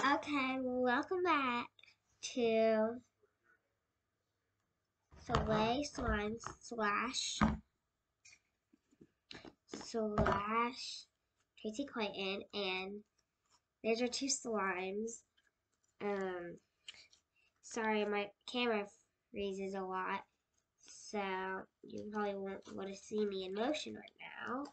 Okay, welcome back to Slay Slimes slash slash Tracy Clayton and these are two slimes. Um sorry my camera freezes a lot. So you probably won't want to see me in motion right now.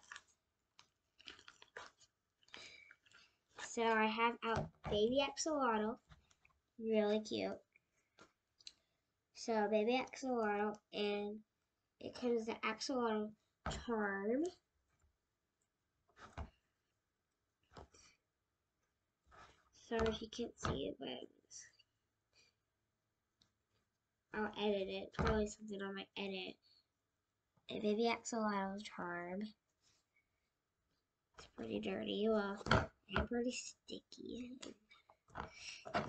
So I have out baby axolotl, really cute. So baby axolotl, and it comes the axolotl charm. Sorry if you can't see it, but I'll edit it. Probably something on my edit. A baby axolotl charm. It's pretty dirty. Well, and pretty sticky.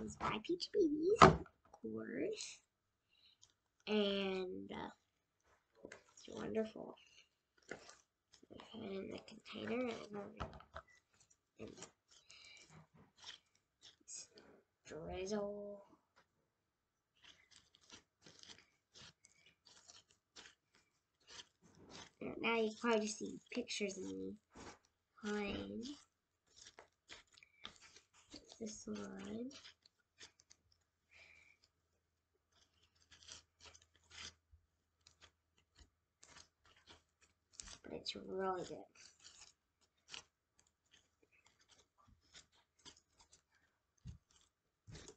It's by Peachybbies, of course. And uh, it's wonderful. Put it in the container and, drizzle. Now you can probably see pictures of me playing this line. But it's really good.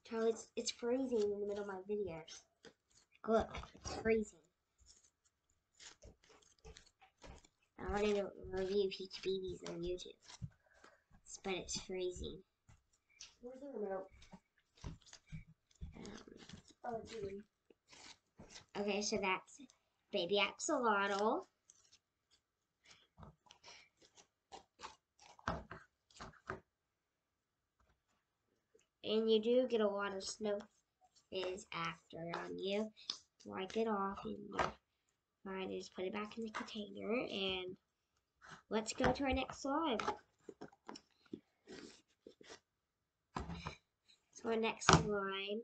Charlie, it's, it's freezing in the middle of my videos. Look, it's freezing. I wanted to review Peachybbies on YouTube, but it's freezing. Where's the remote? Um, oh, okay, so that's baby axolotl. And you do get a lot of snow fizz after on you. Wipe it off and fine, just put it back in the container and let's go to our next slide. So our next line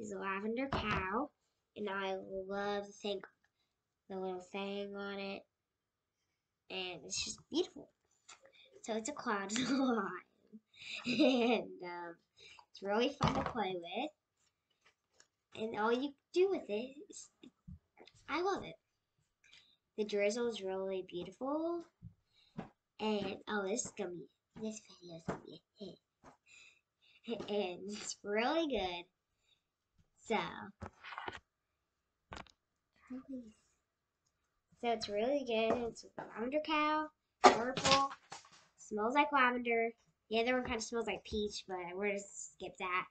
is a lavender cow, and I love the thing, the little thing on it, and it's just beautiful. So it's a cloud slime, and um, it's really fun to play with, and all you do with it is, I love it. The drizzle is really beautiful, and oh, this is gonna be this video is gonna be a hit. And it's really good. So, so it's really good. It's lavender cow, purple, smells like lavender. The other one kind of smells like peach, but we're just skip that.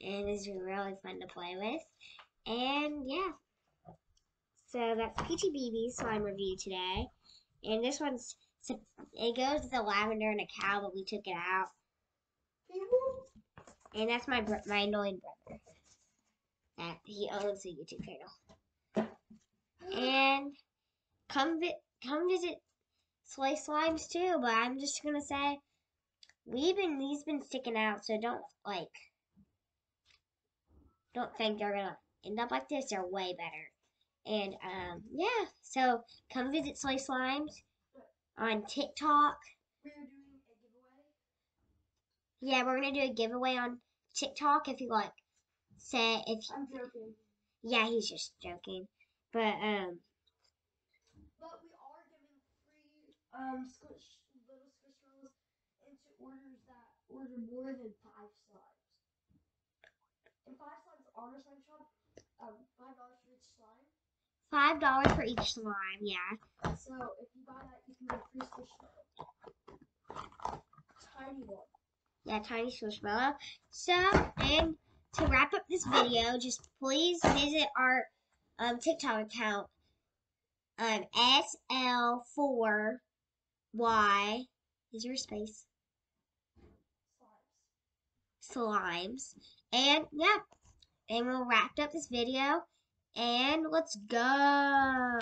And it's really fun to play with. And yeah. So that's Peachy BB slime review today. And this one's, it goes with the lavender and a cow, but we took it out. And that's my my annoying brother. That he owns a YouTube channel. And come vi come visit Slay Slimes too, but I'm just gonna say we've been these been sticking out, so don't like don't think they're gonna end up like this. They're way better. And um yeah, so come visit Slay Slimes on TikTok. Yeah, we're gonna do a giveaway on TikTok if you like. Say if I'm joking. yeah, he's just joking, but um. But we are giving free um squish little squishmallows into orders that order more than five slimes. And five slimes on our slime shop. Um, five dollars for each slime. Five dollars for each slime, yeah. So if you buy that, you can get a free squishmallow. Tiny one. Yeah, tiny squishmallow. So, and to wrap up this video, just please visit our um, TikTok account, um, SL4Y, is your space, Slimes. slimes. And, yeah, and we'll wrap up this video, and let's go.